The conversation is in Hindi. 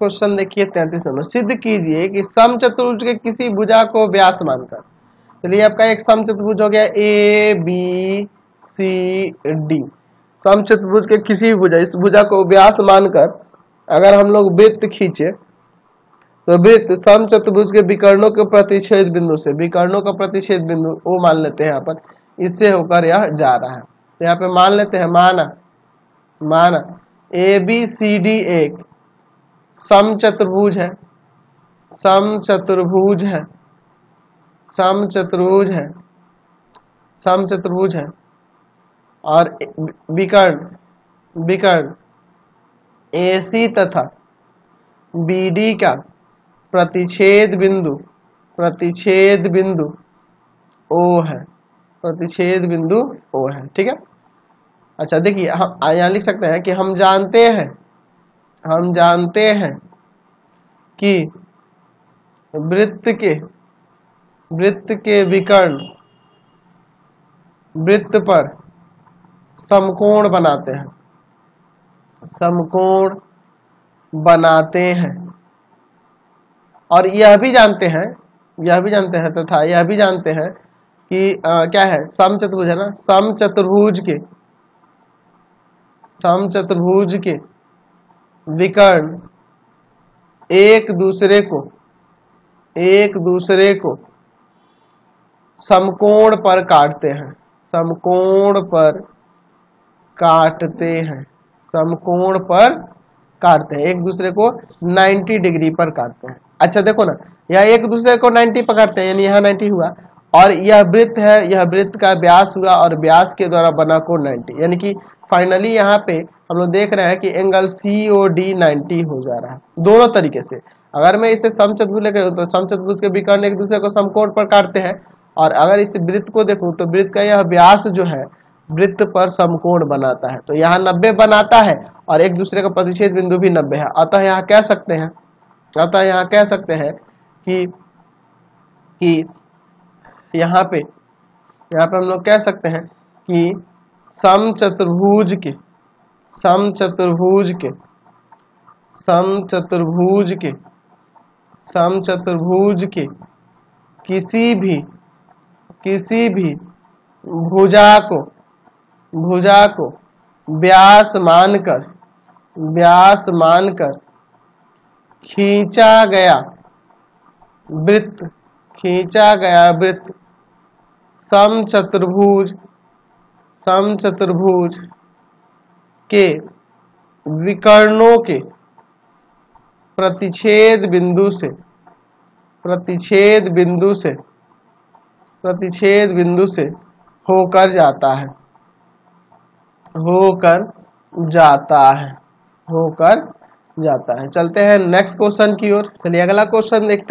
क्वेश्चन देखिए, तैतीस नंबर। सिद्ध कीजिए कि सम चतुर्भुज के किसी भुजा को व्यास मानकर। चलिए, आपका एक सम चतुर्भुज हो गया ए बी सी डी सम चतुर्भुज के किसी भी भुजा, इस भुजा को व्यास मानकर अगर हम लोग वृत्त खींचे तो वृत्त सम चतुर्भुज के विकर्णों के प्रतिच्छेद बिंदु से, विकर्णों का प्रतिच्छेद बिंदु, वो मान लेते हैं यहाँ पर इससे होकर यह जा रहा है। तो यहाँ पे मान लेते हैं, माना माना ए बी सी डी एक। सम चतुर्भुज है। सम चतुर्भुज है। सम चतुर्भुज है। सम चतुर्भुज है। और विकर्ण विकर्ण एसी तथा बीडी का प्रतिच्छेद बिंदु प्रतिच्छेद बिंदु ओ है। प्रतिच्छेद बिंदु ओ है। ठीक है? अच्छा देखिए, हम, यहाँ लिख सकते हैं कि हम जानते हैं हम जानते हैं कि वृत्त के वृत्त के विकर्ण वृत्त पर समकोण बनाते हैं। समकोण बनाते हैं। और यह भी जानते हैं यह भी जानते हैं तथा यह भी जानते हैं कि आ, क्या है? सम चतुर्भुज है ना? सम चतुर्भुज के सम चतुर्भुज के विकर्ण। एक दूसरे को, एक दूसरे को समकोण पर काटते हैं। समकोण पर काटते हैं। समकोण पर काटते हैं। एक दूसरे को 90 डिग्री पर काटते हैं। अच्छा देखो ना, यहाँ एक दूसरे को 90 पर काटते हैं, यानी यहाँ 90 हुआ। और यह वृत्त है, यह वृत्त का व्यास हुआ और व्यास के द्वारा बना कोण 90 यानी कि फाइनली यहाँ पे हम लोग देख रहे हैं कि angle C O D ninety हो जा रहा है, दोनों तरीके से। अगर मैं इसे समचतुर्भुज लेकर तो समचतुर्भुज के विकर्ण एक दूसरे को समकोण पर काटते हैं। और अगर इस वृत्त को देखूँ तो वृत्त का यह व्यास जो है, वृत्त पर समकोण बनाता है। तो यहाँ नब्बे बनाता है और एक दूसरे का प्रतिच्छेद बिंदु भी नब्बे है। अतः यहाँ कह सकते हैं, अतः यहाँ कह सकते हैं कि कि यहाँ पे यहाँ पे हम लोग कह सकते हैं कि सम चतुर्भुज के, सम चतुर्भुज के, सम चतुर्भुज के, सम चतुर्भुज के किसी भी किसी भी भुजा को भुजा को व्यास मानकर व्यास मानकर खींचा गया वृत्त, खींचा गया वृत्त। सम चतुर्भुज सम चतुर्भुज के विकर्णों के प्रतिच्छेद बिंदु से, प्रतिच्छेद बिंदु से, प्रतिच्छेद बिंदु से होकर जाता है। होकर जाता है, होकर जाता है। चलते हैं नेक्स्ट क्वेश्चन की ओर। चलिए अगला क्वेश्चन देखते हैं।